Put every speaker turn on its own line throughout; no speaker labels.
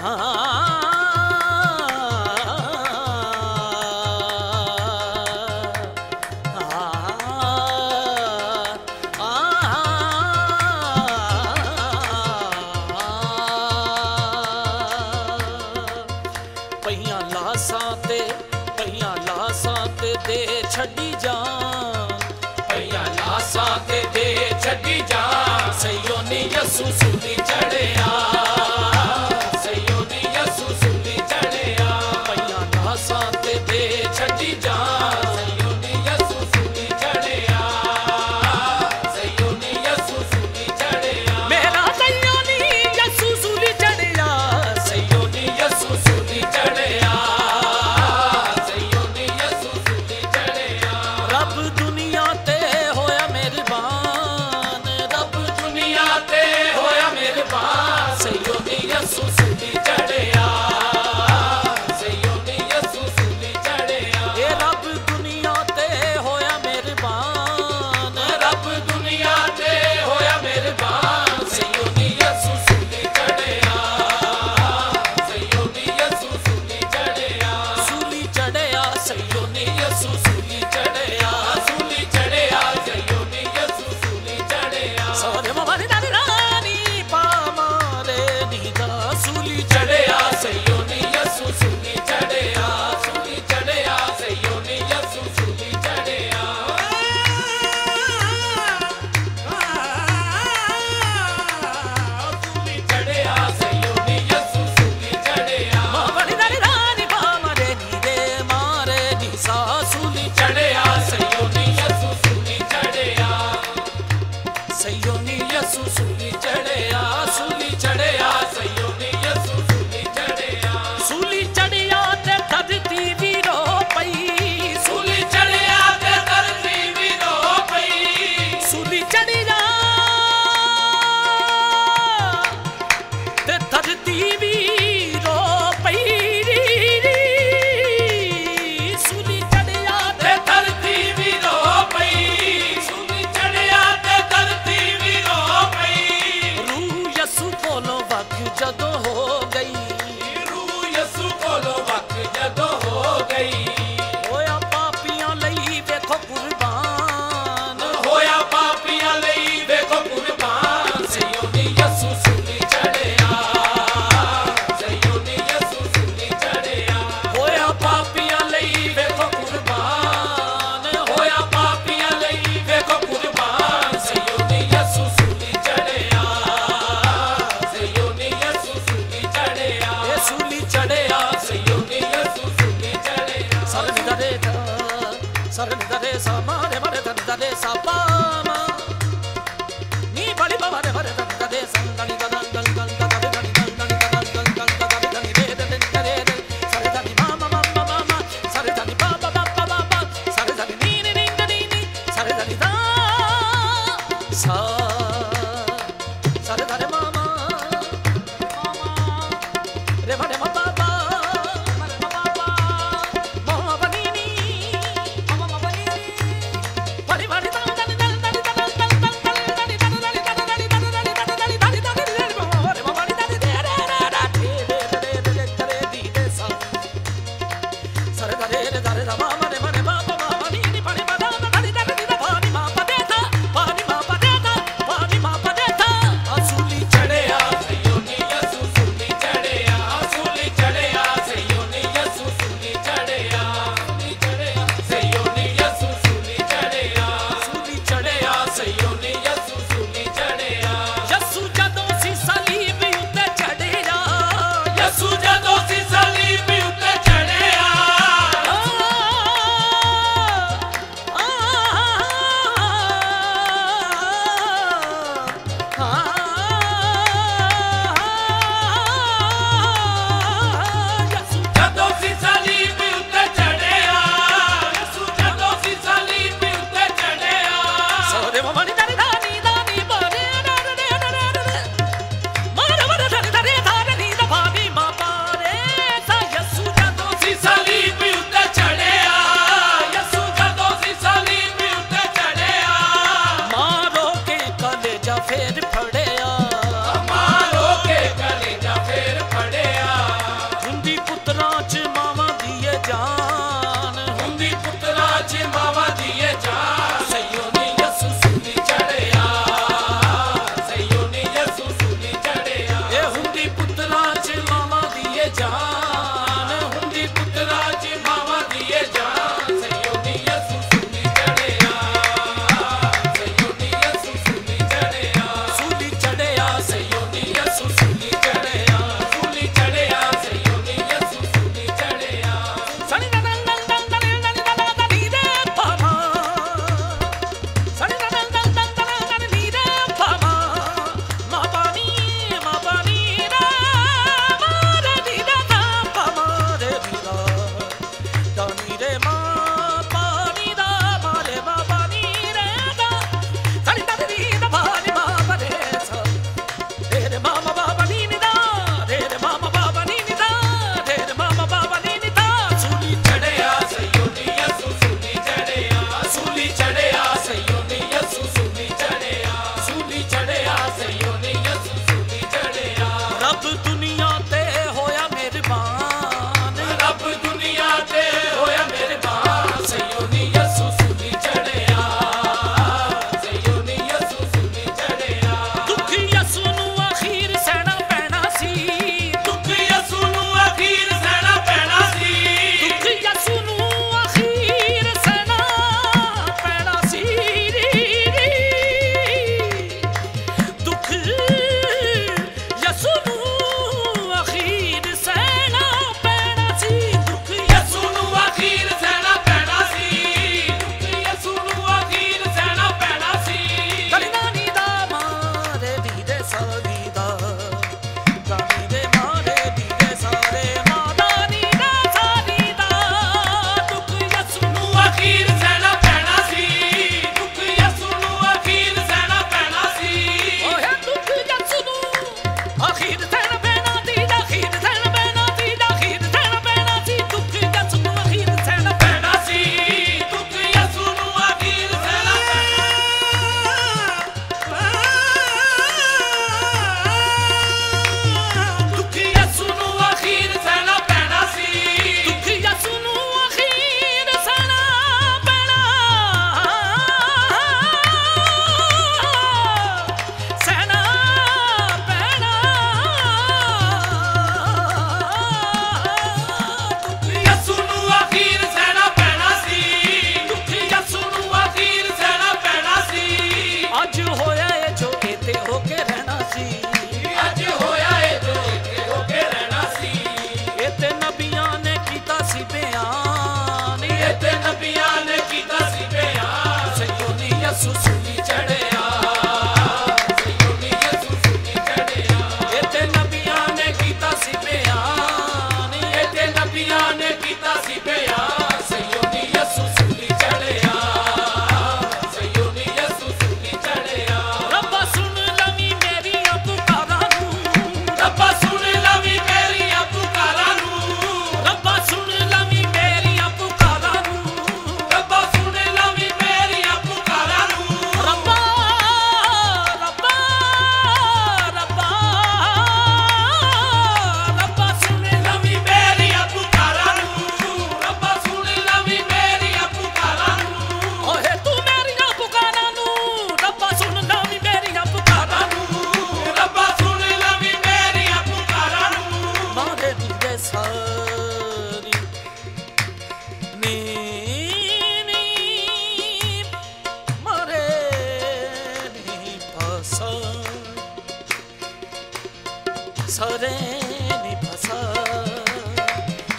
啊。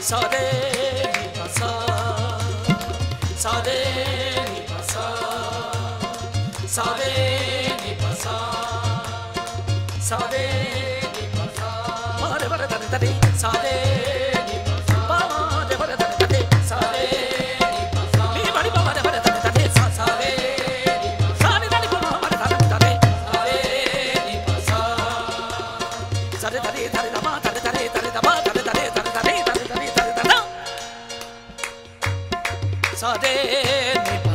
Sade ni ni ni ni pasa, pasa, pasa, pasa. sade sade sade sade. Gracias.